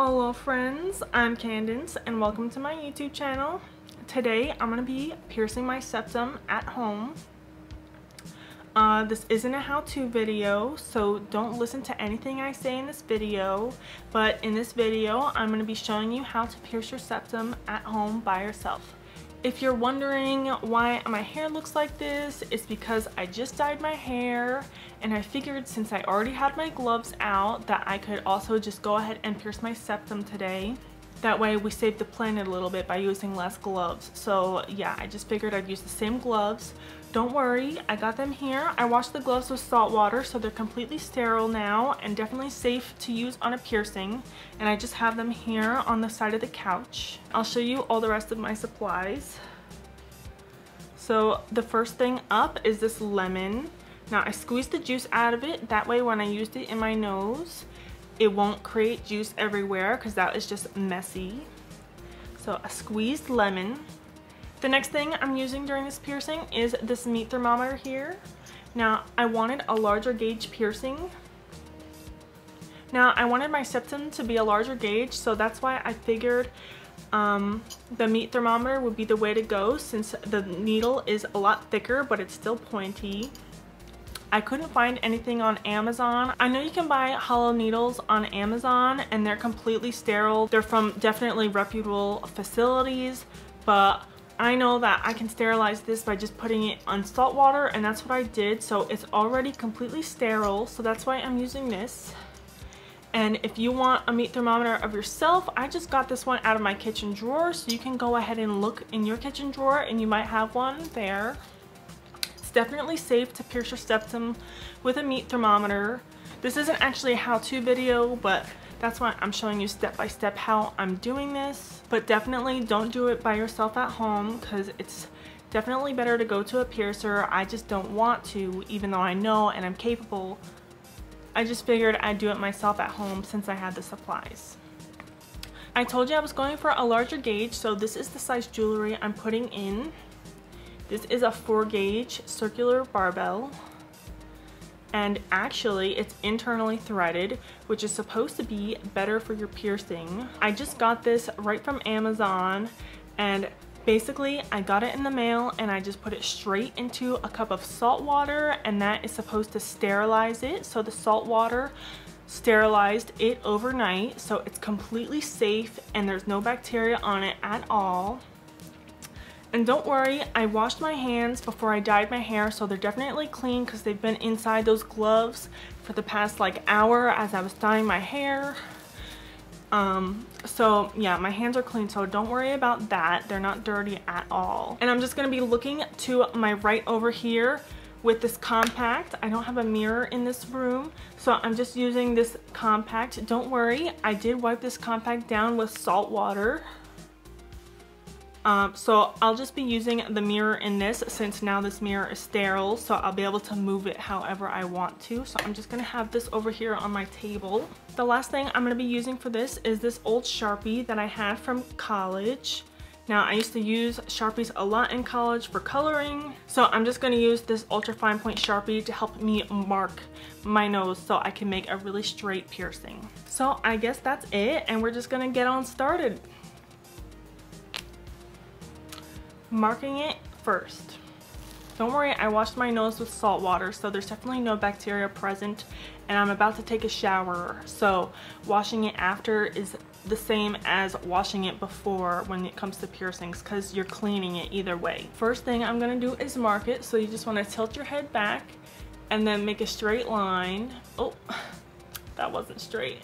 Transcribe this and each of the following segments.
Hello friends, I'm Candence and welcome to my YouTube channel. Today I'm going to be piercing my septum at home. Uh, this isn't a how-to video, so don't listen to anything I say in this video, but in this video I'm going to be showing you how to pierce your septum at home by yourself. If you're wondering why my hair looks like this, it's because I just dyed my hair and I figured since I already had my gloves out that I could also just go ahead and pierce my septum today. That way we save the planet a little bit by using less gloves. So yeah, I just figured I'd use the same gloves. Don't worry, I got them here. I washed the gloves with salt water so they're completely sterile now and definitely safe to use on a piercing. And I just have them here on the side of the couch. I'll show you all the rest of my supplies. So the first thing up is this lemon. Now I squeezed the juice out of it. That way when I used it in my nose, it won't create juice everywhere because that is just messy. So a squeezed lemon. The next thing I'm using during this piercing is this meat thermometer here. Now I wanted a larger gauge piercing. Now I wanted my septum to be a larger gauge so that's why I figured um, the meat thermometer would be the way to go since the needle is a lot thicker but it's still pointy. I couldn't find anything on Amazon. I know you can buy hollow needles on Amazon and they're completely sterile. They're from definitely reputable facilities, but I know that I can sterilize this by just putting it on salt water and that's what I did. So it's already completely sterile. So that's why I'm using this. And if you want a meat thermometer of yourself, I just got this one out of my kitchen drawer. So you can go ahead and look in your kitchen drawer and you might have one there. It's definitely safe to pierce your septum with a meat thermometer. This isn't actually a how-to video, but that's why I'm showing you step by step how I'm doing this. But definitely don't do it by yourself at home because it's definitely better to go to a piercer. I just don't want to, even though I know and I'm capable. I just figured I'd do it myself at home since I had the supplies. I told you I was going for a larger gauge, so this is the size jewelry I'm putting in. This is a 4 gauge circular barbell and actually it's internally threaded which is supposed to be better for your piercing. I just got this right from Amazon and basically I got it in the mail and I just put it straight into a cup of salt water and that is supposed to sterilize it so the salt water sterilized it overnight so it's completely safe and there's no bacteria on it at all. And don't worry, I washed my hands before I dyed my hair, so they're definitely clean because they've been inside those gloves for the past like hour as I was dyeing my hair. Um, so yeah, my hands are clean, so don't worry about that. They're not dirty at all. And I'm just gonna be looking to my right over here with this compact. I don't have a mirror in this room, so I'm just using this compact. Don't worry, I did wipe this compact down with salt water. Um, so I'll just be using the mirror in this since now this mirror is sterile so I'll be able to move it however I want to. So I'm just going to have this over here on my table. The last thing I'm going to be using for this is this old Sharpie that I had from college. Now I used to use Sharpies a lot in college for coloring. So I'm just to use this ultra fine point Sharpie to help me mark my nose so I can make a really straight piercing. So I guess that's it and we're just to get on started. Marking it first. Don't worry, I washed my nose with salt water, so there's definitely no bacteria present, and I'm about to take a shower, so washing it after is the same as washing it before when it comes to piercings because you're cleaning it either way. First thing I'm going to do is mark it, so you just want to tilt your head back and then make a straight line. Oh, that wasn't straight.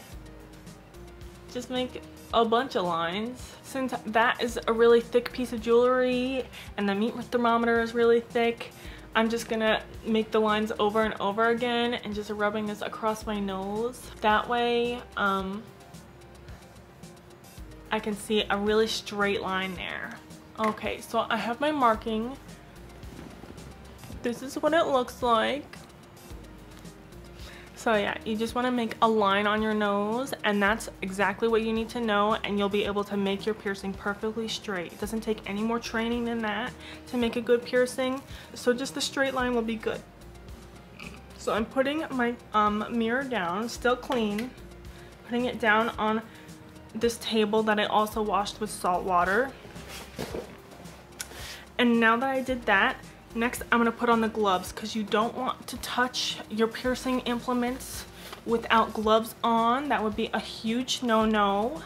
Just make a bunch of lines. Since that is a really thick piece of jewelry and the meat thermometer is really thick, I'm just gonna make the lines over and over again and just rubbing this across my nose. That way, um, I can see a really straight line there. Okay, so I have my marking. This is what it looks like. So yeah, you just want to make a line on your nose and that's exactly what you need to know and you'll be able to make your piercing perfectly straight. It doesn't take any more training than that to make a good piercing. So just the straight line will be good. So I'm putting my um, mirror down, still clean, putting it down on this table that I also washed with salt water. And now that I did that, next I'm to put on the gloves because you don't want to touch your piercing implements without gloves on. That would be a huge no-no.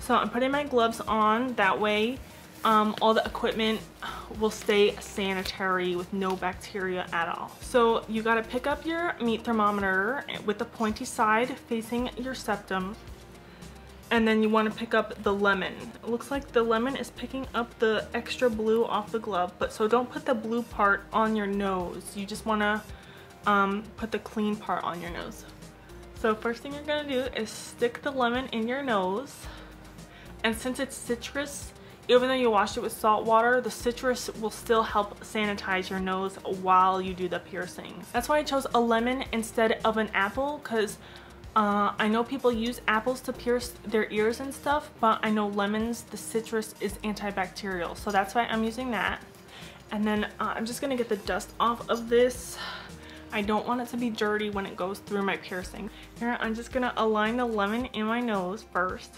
So I'm putting my gloves on. That way um, all the equipment will stay sanitary with no bacteria at all. So you got to pick up your meat thermometer with the pointy side facing your septum and then you want to pick up the lemon. It looks like the lemon is picking up the extra blue off the glove, but so don't put the blue part on your nose. You just want to um, put the clean part on your nose. So first thing you're going to do is stick the lemon in your nose. And since it's citrus, even though you wash it with salt water, the citrus will still help sanitize your nose while you do the piercing. That's why I chose a lemon instead of an apple because uh, I know people use apples to pierce their ears and stuff, but I know lemons, the citrus is antibacterial. So that's why I'm using that. And then uh, I'm just gonna get the dust off of this. I don't want it to be dirty when it goes through my piercing. Here, I'm just gonna align the lemon in my nose first.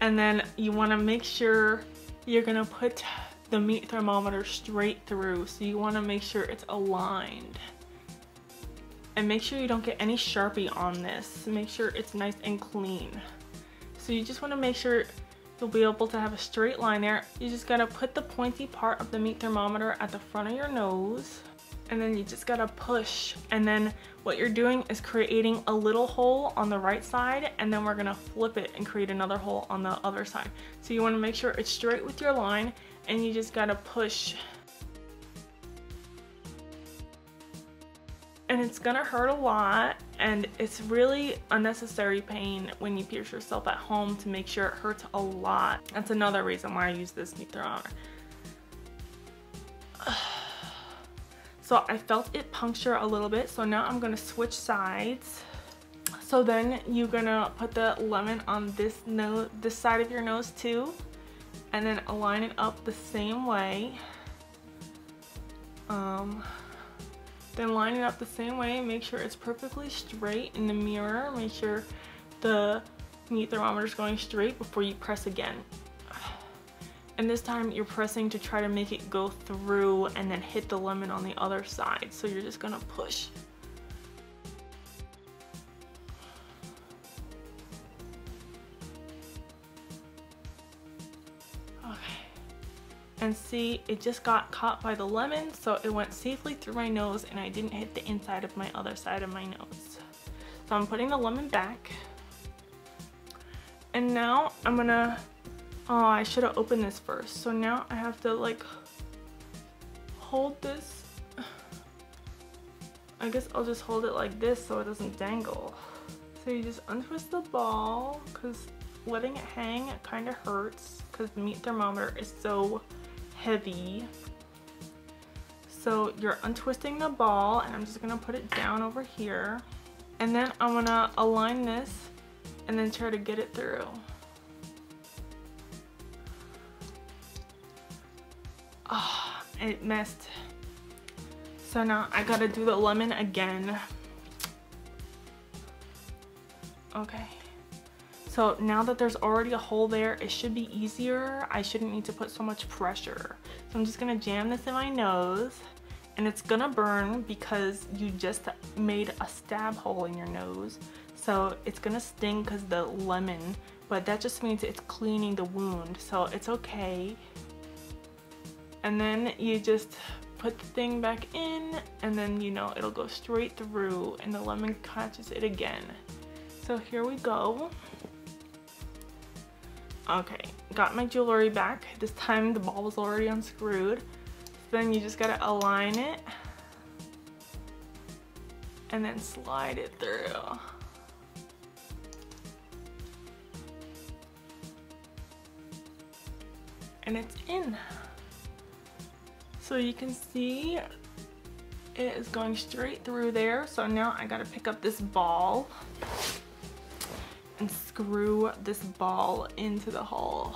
And then you wanna make sure you're gonna put the meat thermometer straight through. So you wanna make sure it's aligned and make sure you don't get any Sharpie on this. Make sure it's nice and clean. So you just want to make sure you'll be able to have a straight line there. You just gotta put the pointy part of the meat thermometer at the front of your nose and then you just gotta push and then what you're doing is creating a little hole on the right side and then we're gonna flip it and create another hole on the other side. So you wanna make sure it's straight with your line and you just gotta push and it's gonna hurt a lot and it's really unnecessary pain when you pierce yourself at home to make sure it hurts a lot. That's another reason why I use this thermometer. So I felt it puncture a little bit so now I'm gonna switch sides. So then you're gonna put the lemon on this nose, this side of your nose too and then align it up the same way. Um, then line it up the same way, make sure it's perfectly straight in the mirror. Make sure the meat thermometer is going straight before you press again. And this time you're pressing to try to make it go through and then hit the lemon on the other side. So you're just gonna push. And see it just got caught by the lemon so it went safely through my nose and I didn't hit the inside of my other side of my nose. So I'm putting the lemon back and now I'm gonna, oh I should have opened this first. So now I have to like hold this, I guess I'll just hold it like this so it doesn't dangle. So you just untwist the ball because letting it hang kind of hurts because the meat thermometer is so heavy. So you're untwisting the ball and I'm just gonna put it down over here. And then I'm gonna align this and then try to get it through. Oh, it messed. So now I gotta do the lemon again. Okay. So now that there's already a hole there, it should be easier. I shouldn't need to put so much pressure. So I'm just gonna jam this in my nose and it's gonna burn because you just made a stab hole in your nose. So it's gonna sting because the lemon, but that just means it's cleaning the wound. So it's okay. And then you just put the thing back in and then you know it'll go straight through and the lemon catches it again. So here we go. Okay, got my jewelry back. This time the ball was already unscrewed. then you just gotta align it and then slide it through. And it's in. So you can see it is going straight through there. So now I gotta pick up this ball and screw this ball into the hole.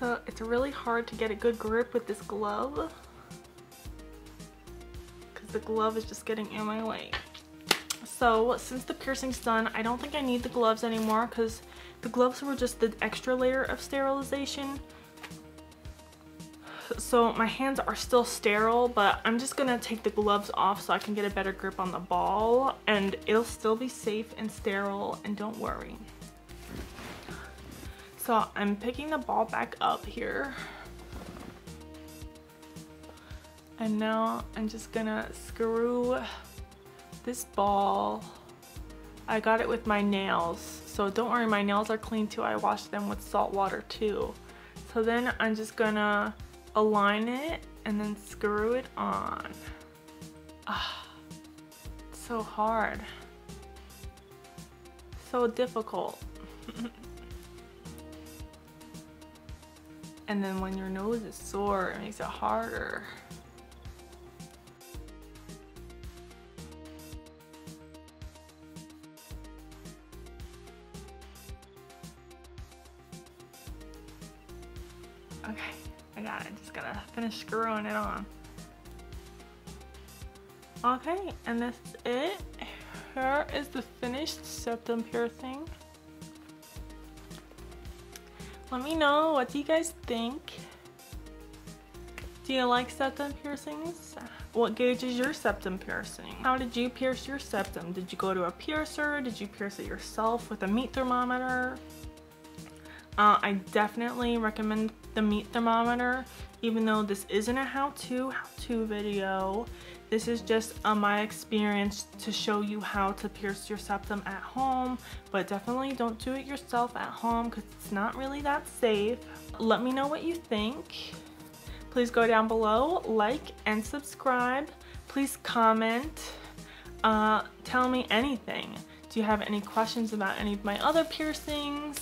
So it's really hard to get a good grip with this glove because the glove is just getting in my way. So since the piercing's done, I don't think I need the gloves anymore because the gloves were just the extra layer of sterilization. So my hands are still sterile, but I'm just gonna take the gloves off so I can get a better grip on the ball and it'll still be safe and sterile and don't worry. So I'm picking the ball back up here. And now I'm just gonna screw this ball. I got it with my nails. So don't worry, my nails are clean too. I washed them with salt water too. So then I'm just gonna align it and then screw it on. Ah, so hard. So difficult. And then when your nose is sore, it makes it harder. Finish screwing it on. Okay, and that's it. Here is the finished septum piercing. Let me know, what do you guys think? Do you like septum piercings? What gauge is your septum piercing? How did you pierce your septum? Did you go to a piercer? Did you pierce it yourself with a meat thermometer? Uh, I definitely recommend the meat thermometer, even though this isn't a how-to how-to video. This is just uh, my experience to show you how to pierce your septum at home, but definitely don't do it yourself at home because it's not really that safe. Let me know what you think. Please go down below, like and subscribe. Please comment. Uh, tell me anything. Do you have any questions about any of my other piercings?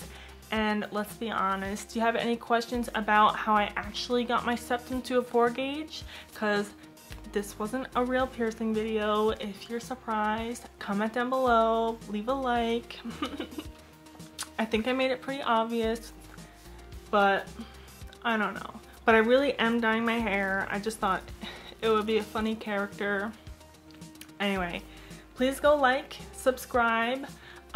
And let's be honest, do you have any questions about how I actually got my septum to a 4 gauge? Because this wasn't a real piercing video. If you're surprised, comment down below, leave a like. I think I made it pretty obvious, but I don't know. But I really am dyeing my hair. I just thought it would be a funny character. Anyway, please go like, subscribe,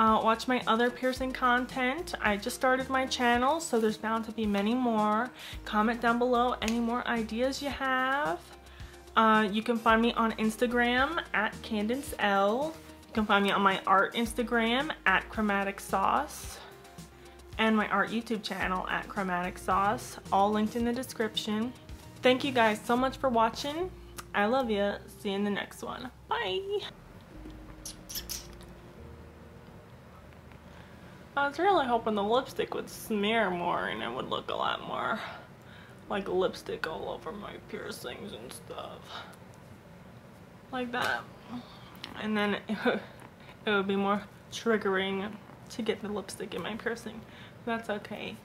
uh, watch my other piercing content. I just started my channel, so there's bound to be many more. Comment down below any more ideas you have. Uh, you can find me on Instagram at Candence L. You can find me on my art Instagram at Chromatic Sauce and my art YouTube channel at Chromatic Sauce, all linked in the description. Thank you guys so much for watching. I love you. See you in the next one. Bye. Uh, I was really hoping the lipstick would smear more and it would look a lot more like lipstick all over my piercings and stuff. Like that. And then it would, it would be more triggering to get the lipstick in my piercing. That's okay.